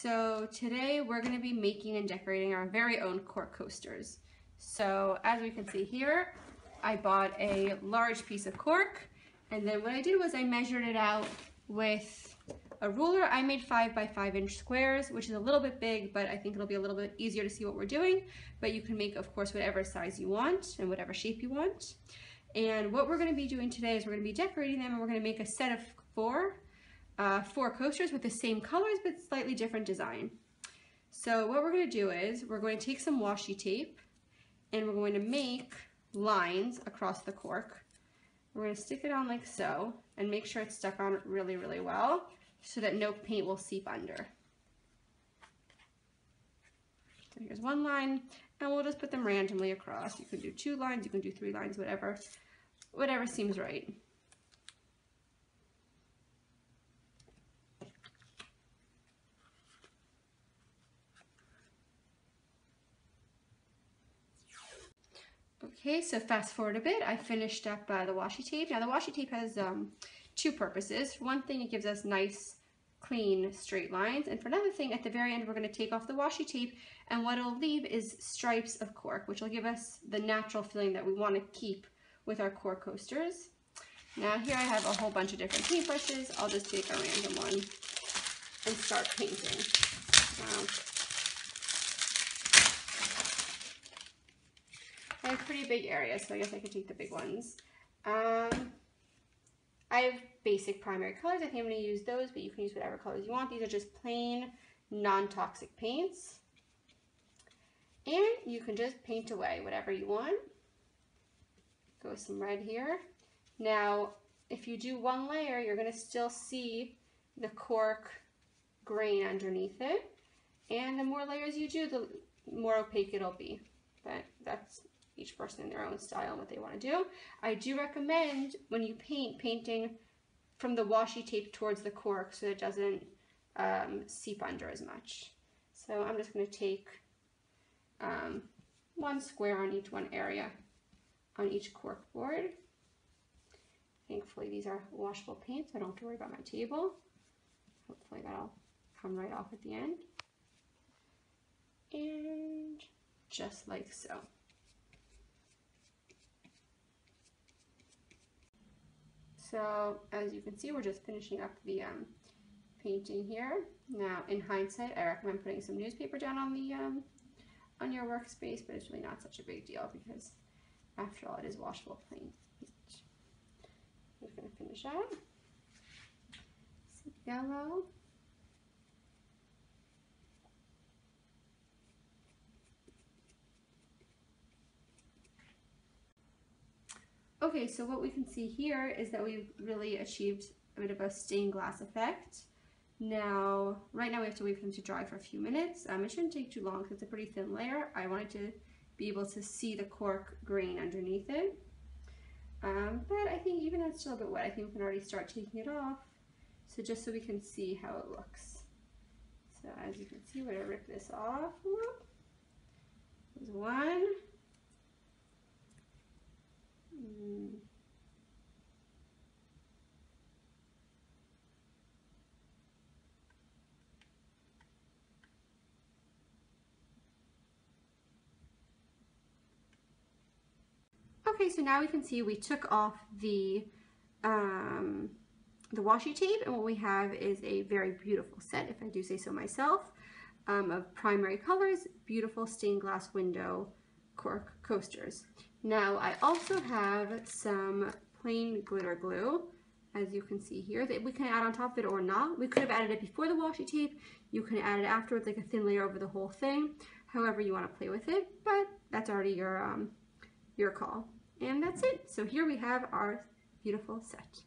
So today we're going to be making and decorating our very own cork coasters. So as we can see here, I bought a large piece of cork and then what I did was I measured it out with a ruler. I made five by five inch squares, which is a little bit big, but I think it'll be a little bit easier to see what we're doing. But you can make, of course, whatever size you want and whatever shape you want. And what we're gonna be doing today is we're gonna be decorating them and we're gonna make a set of four, uh, four coasters with the same colors but slightly different design. So what we're gonna do is we're going to take some washi tape and we're going to make lines across the cork. We're gonna stick it on like so and make sure it's stuck on really, really well so that no paint will seep under. So here's one line, and we'll just put them randomly across. You can do two lines, you can do three lines, whatever, whatever seems right. Okay, so fast forward a bit, I finished up uh, the washi tape. Now the washi tape has um, two purposes. One thing, it gives us nice, clean, straight lines. And for another thing, at the very end, we're gonna take off the washi tape and what it'll leave is stripes of cork, which will give us the natural feeling that we wanna keep with our cork coasters. Now here I have a whole bunch of different paintbrushes. I'll just take a random one and start painting. I pretty big areas, so I guess I could take the big ones. Um, I have basic primary colors. I think I'm going to use those, but you can use whatever colors you want. These are just plain non-toxic paints. And you can just paint away whatever you want. Go with some red here. Now, if you do one layer, you're going to still see the cork grain underneath it. And the more layers you do, the more opaque it'll be. But that's each person in their own style and what they want to do. I do recommend when you paint, painting from the washi tape towards the cork so it doesn't um, seep under as much. So I'm just going to take um, one square on each one area on each cork board. Thankfully these are washable paints, so I don't have to worry about my table. Hopefully that'll come right off at the end. And just like so. So as you can see, we're just finishing up the um, painting here. Now, in hindsight, I recommend putting some newspaper down on the um, on your workspace, but it's really not such a big deal because after all, it is washable paint. I'm just to finish up. Yellow. Okay, so what we can see here is that we've really achieved a bit of a stained glass effect. Now, right now we have to wait for them to dry for a few minutes. Um, it shouldn't take too long because it's a pretty thin layer. I wanted to be able to see the cork grain underneath it. Um, but I think even though it's still a bit wet, I think we can already start taking it off. So just so we can see how it looks. So as you can see, we're gonna rip this off. There's one. Okay, so now we can see we took off the um, the washi tape and what we have is a very beautiful set, if I do say so myself, um, of primary colors, beautiful stained glass window cork coasters. Now I also have some plain glitter glue, as you can see here, that we can add on top of it or not. We could have added it before the washi tape. You can add it afterwards, like a thin layer over the whole thing, however you want to play with it, but that's already your, um, your call. And that's it. So here we have our beautiful set.